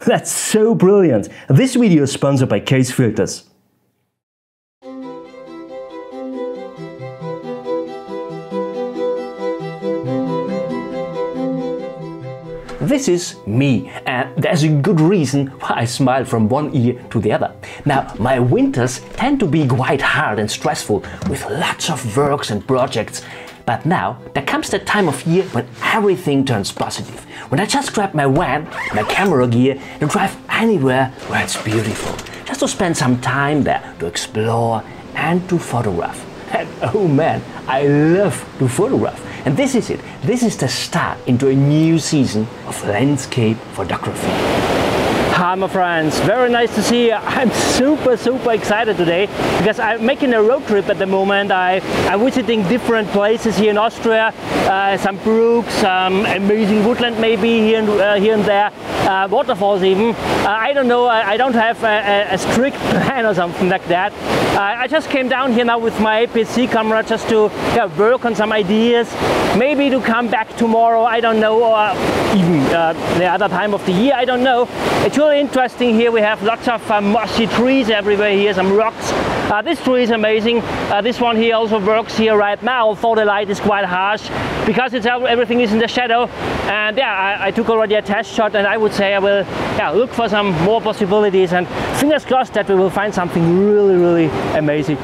That's so brilliant! This video is sponsored by Kase Filters. This is me, and there's a good reason why I smile from one ear to the other. Now, my winters tend to be quite hard and stressful, with lots of works and projects. But now, there comes the time of year when everything turns positive. When I just grab my van, my camera gear, and drive anywhere where it's beautiful. Just to spend some time there to explore and to photograph. And oh man, I love to photograph. And this is it. This is the start into a new season of landscape photography. Hi my friends, very nice to see you. I'm super super excited today because I'm making a road trip at the moment. I, I'm visiting different places here in Austria, uh, some brooks, some amazing woodland maybe here and, uh, here and there, uh, waterfalls even. Uh, I don't know, I, I don't have a, a, strict plan or something like that. Uh, I just came down here now with my APS-C camera just to yeah, work on some ideas, maybe to come back tomorrow, I don't know, or even uh, the other time of the year, I don't know. It's interesting here. We have lots of uh, mossy trees everywhere here, some rocks. Uh, this tree is amazing. Uh, this one here also works here right now, although the light is quite harsh because it's everything is in the shadow. And yeah, I, I, took already a test shot and I would say I will yeah, look for some more possibilities and fingers crossed that we will find something really, really amazing.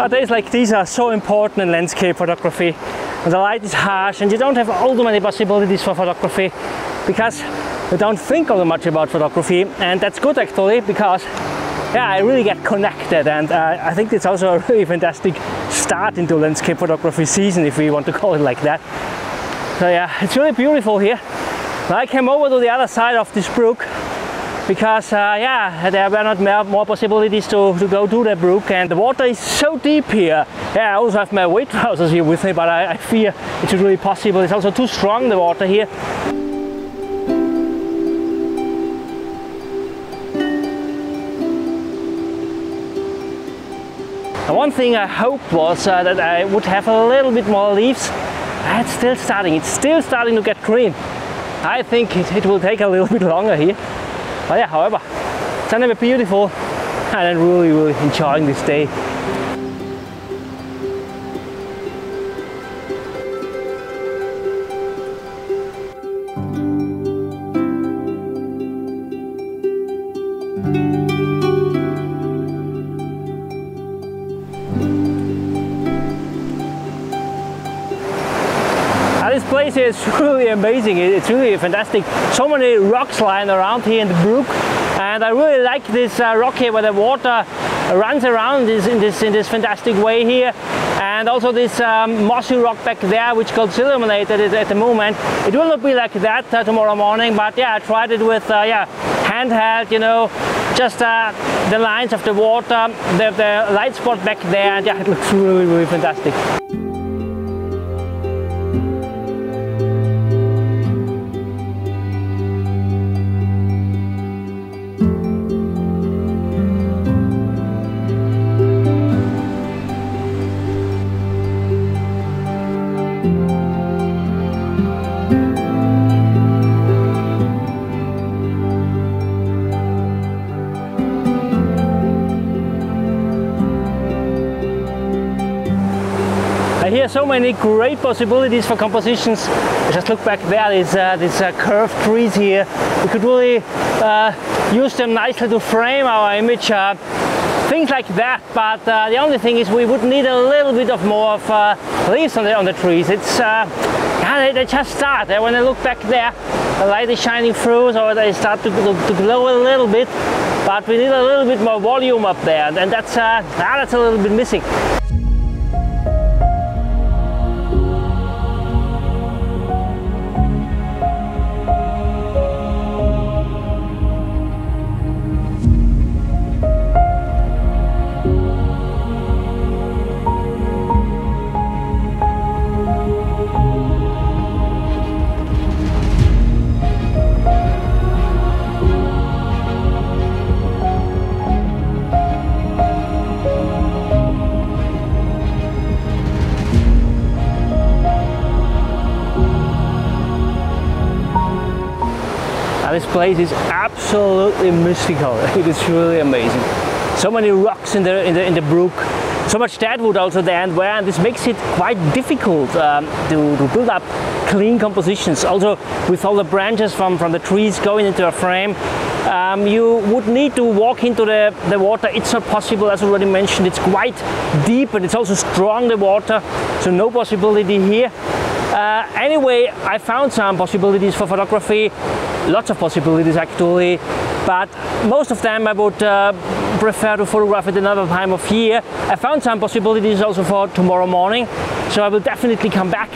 Uh, days like these are so important in landscape photography. The light is harsh and you don't have all the many possibilities for photography because you don't think all much about photography and that's good actually because yeah, I really get connected and uh, I think it's also a really fantastic start into landscape photography season if we want to call it like that. So yeah, it's really beautiful here. I came over to the other side of this brook because uh, yeah there were not more, possibilities to, to go to the brook and the water is so deep here yeah I also have my weight trousers here with me but I, I fear it's really possible it's also too strong the water here one thing I hoped was uh, that I would have a little bit more leaves. It's still starting, it's still starting to get green. I think it, it will take a little bit longer here. But yeah, however, it's anyway beautiful and I'm really, really enjoying this day. Place is really amazing. It's really fantastic. So many rocks lying around here in the brook. And I really like this uh, rock here where the water runs around this, in, this, in this fantastic way here. And also this um, mossy rock back there, which got illuminated at the moment. It will not be like that uh, tomorrow morning, but yeah, I tried it with uh, yeah handheld, you know, just uh, the lines of the water, the, the light spot back there, and yeah, it looks really, really fantastic. Many great possibilities for compositions. Just look back there, these, uh, these uh, curved trees here. We could really uh, use them nicely to frame our image. Uh, things like that, but uh, the only thing is we would need a little bit of more of leaves on the, on the trees. It's, yeah, they, they, just start. When I look back there, the light is shining through, so they start to, to, to glow a little bit but we need a little bit more volume up there and that's uh, that's a little bit missing place is absolutely mystical. It is really amazing. So many rocks in the in the in the brook. So much deadwood also there and where, and this makes it quite difficult um, to, to build up clean compositions. Also, with all the branches from, from the trees going into a frame, um, you would need to walk into the, the water. It's not possible, as already mentioned. It's quite deep and it's also strong, the water, so no possibility here. Uh, anyway, I found some possibilities for photography, lots of possibilities actually, but most of them I would uh, prefer to photograph at another time of year. I found some possibilities also for tomorrow morning, so I will definitely come back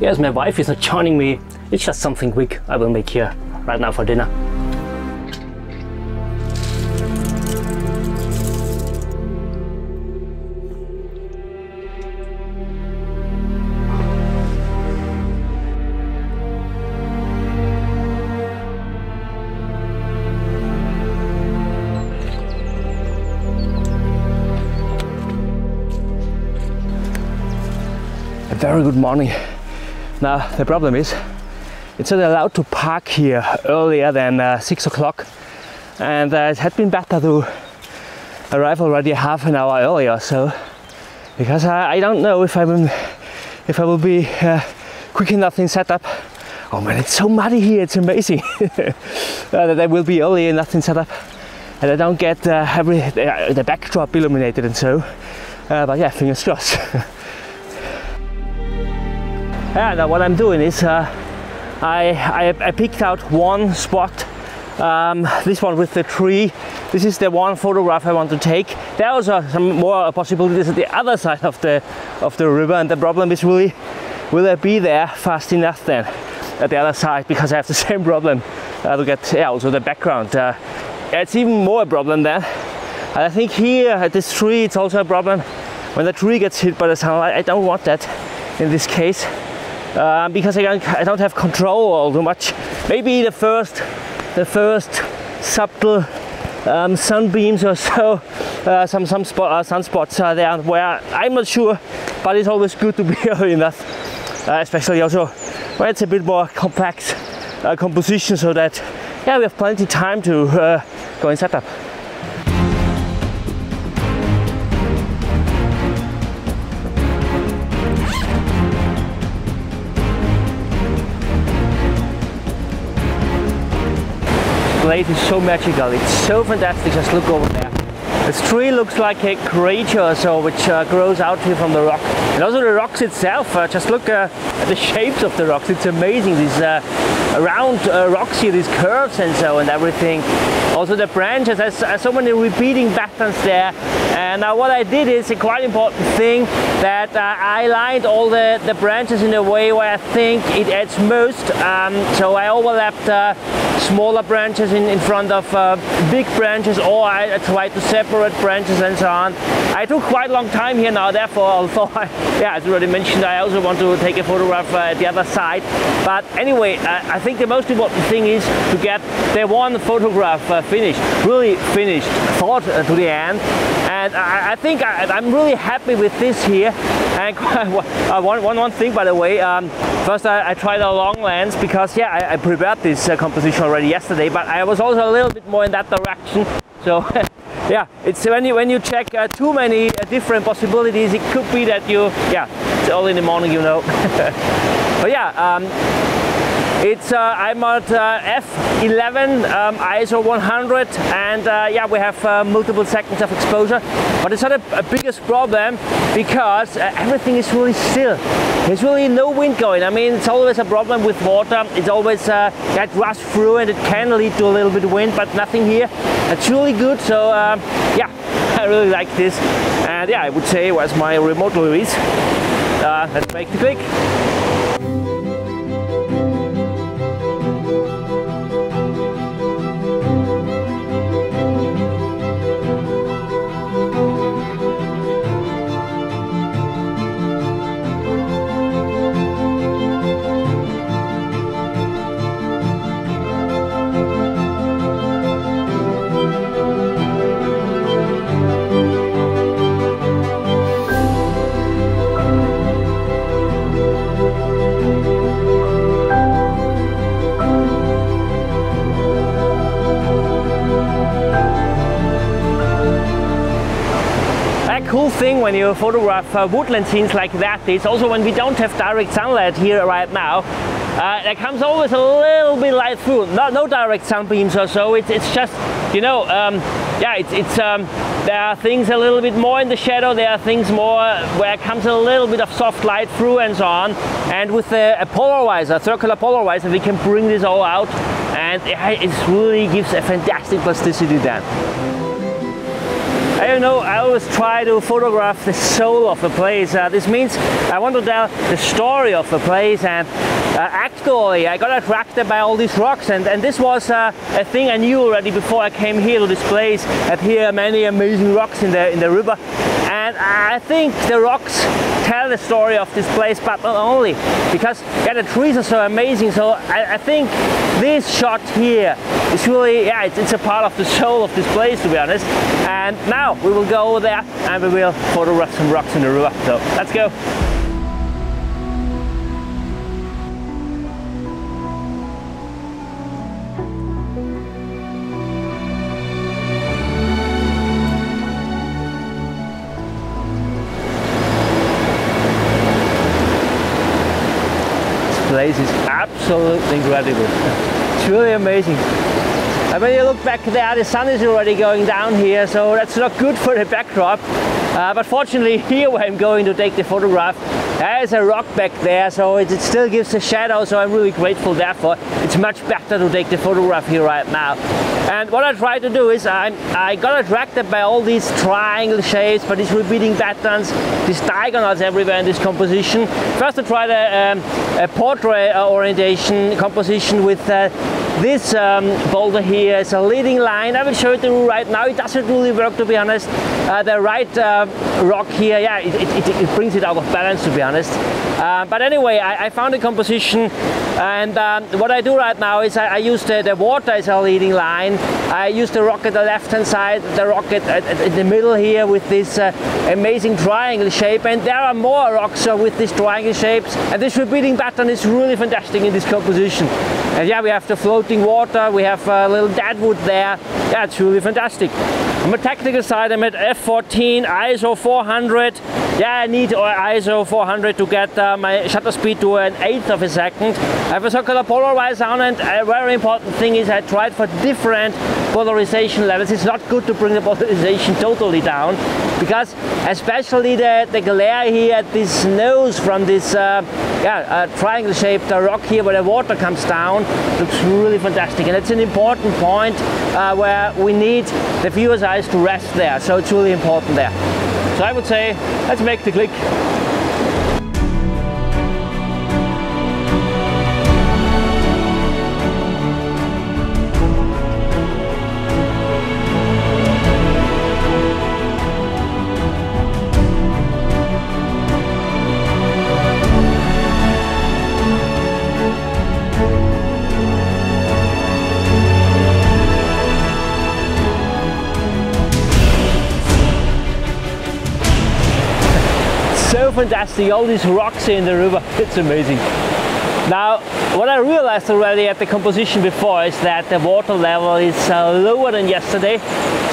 Yes, my wife is not joining me. It's just something quick I will make here right now for dinner. A very good morning. Now the problem is it's not allowed to park here earlier than uh, six o'clock, and uh, it had been better to arrive already half an hour earlier. So because I, I don't know if I will if I will be uh, quick enough in setup. Oh man, it's so muddy here! It's amazing uh, that I will be early enough in setup, and I don't get uh, every uh, the backdrop illuminated and so. but yeah, fingers crossed. yeah, now what I'm doing is uh, I, I, I, picked out one spot, um, this one with the tree. This is the one photograph I want to take. There are some more possibilities at the other side of the of the river, and the problem is really, will I be there fast enough then at the other side? Because I have the same problem uh, to get yeah, also the background. Uh, it's even more a problem then. And I think here at this tree, it's also a problem when the tree gets hit by the sunlight. I don't want that in this case uh, because I don't, I don't have control all too much. Maybe the first, the first subtle um, sunbeams or so, uh, some some spot, uh, sunspots are there where I'm not sure, but it's always good to be early enough, uh, especially also when it's a bit more complex uh, composition, so that yeah we have plenty of time to uh, go and set up. Place is so magical. It's so fantastic. Just look over there. This tree looks like a creature or so, which uh, grows out here from the rock. And also the rocks itself, uh, just look uh, at the shapes of the rocks. It's amazing. These uh, round uh, rocks here, these curves and so and everything. Also the branches, there's, there's so many repeating patterns there. And now what I did is a quite important thing that uh, I lined all the, the branches in a way where I think it adds most. Um, so I overlapped smaller branches in, in front of uh, big branches or I, I try to separate branches and so on. I took quite a long time here now therefore although I, yeah as already mentioned I also want to take a photograph uh, at the other side. But anyway uh, I think the most important thing is to get the one photograph uh, finished really finished thought uh, to the end. And I, I think I, am really happy with this here. And one, one, one thing by the way um, first I, I, tried a long lens because yeah I, I prepared this composition already yesterday, but I was also a little bit more in that direction. So yeah, it's when you when you check uh, too many uh, different possibilities, it could be that you yeah, it's all in the morning, you know. but yeah. Um, it's uh, I'm at uh, f11 um, ISO 100 and uh, yeah we have uh, multiple seconds of exposure. But it's not a, a biggest problem because uh, everything is really still. There's really no wind going. I mean it's always a problem with water. It's always uh, get rushed through and it can lead to a little bit of wind but nothing here. It's really good. So um, yeah I really like this. And yeah I would say was my remote release. Let's make the click cool thing when you photograph uh, woodland scenes like that is also when we don't have direct sunlight here right now, uh, there comes always a little bit light through. No, no direct sunbeams or so. It's, it's just, you know, um, yeah, it's, it's um, there are things a little bit more in the shadow. There are things more where comes a little bit of soft light through and so on. And with a, a polarizer, circular polarizer, we can bring this all out, and it, it really gives a fantastic plasticity then. I don't know, I always try to photograph the soul of a place. Uh, this means I want to tell the story of a place and uh, actually I got attracted by all these rocks and, and this was uh, a thing I knew already before I came here to this place. I've here many amazing rocks in the, in the river and I think the rocks tell the story of this place but not only because yeah, the trees are so amazing so I, I think this shot here is really yeah it's, it's a part of the soul of this place to be honest and now we will go over there and we will photograph some rocks in the river. So let's go. Place is absolutely incredible. It's really amazing. And when you look back there, the sun is already going down here, so that's not good for the backdrop. Uh, but fortunately, here where I'm going to take the photograph, there's a rock back there, so it, it, still gives a shadow, so I'm really grateful therefore. It's much better to take the photograph here right now. And what I try to do is I, I got attracted by all these triangle shapes, by these repeating patterns, these diagonals everywhere in this composition. First I tried a, um, a portrait orientation composition with uh, this um, boulder here is a leading line. I will show it to you right now. It doesn't really work to be honest. Uh, the right uh, rock here, yeah, it, it, it, brings it out of balance to be honest. Uh, but anyway, I, I, found a composition and um, what I do right now is I, I use the, the, water as a leading line. I use the rock at the left hand side, the rock at, at, at the middle here with this uh, amazing triangle shape and there are more rocks uh, with these triangle shapes and this repeating pattern is really fantastic in this composition. And yeah, we have the floating water, we have a little deadwood there. Yeah, it's really fantastic. On the technical side, I'm at f14, ISO 400. Yeah, I need ISO 400 to get uh, my shutter speed to an eighth of a second. I have a circular polarizer on and a very important thing is I tried for different polarization levels. It's not good to bring the polarization totally down because especially the, the glare here at this nose from this uh, yeah, uh, triangle shaped rock here where the water comes down looks really fantastic and it's an important point uh, where we need the viewer's eyes to rest there so it's really important there. So I would say let's make the click. Fantastic, all these rocks in the river, it's amazing. Now, what I realized already at the composition before is that the water level is uh, lower than yesterday.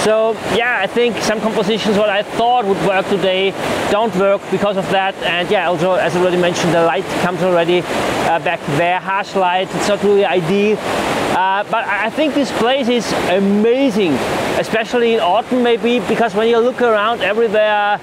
So yeah, I think some compositions what I thought would work today don't work because of that. And yeah, also as I already mentioned, the light comes already uh, back there, harsh light, it's not really ideal. Uh, but I think this place is amazing, especially in autumn maybe, because when you look around everywhere,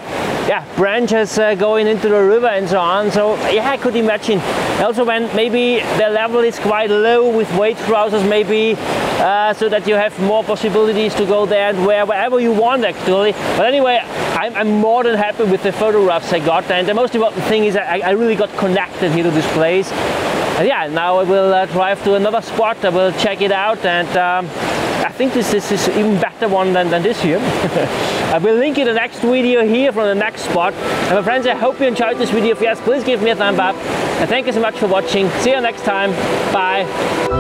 yeah, branches uh, going into the river and so on. So yeah, I could imagine. Also when maybe the level is quite low with weight trousers maybe, uh, so that you have more possibilities to go there and wear wherever you want actually. But anyway, I'm, I'm more than happy with the photographs I got and the most important thing is I, I really got connected here to this place. And yeah, now I will uh, drive to another spot, I will check it out and um, think this, this is even better one than, than this here. Uh, I will link you the next video here from the next spot. And my friends, I hope you enjoyed this video. If yes, please give me a thumb up. And thank you so much for watching. See you next time. Bye.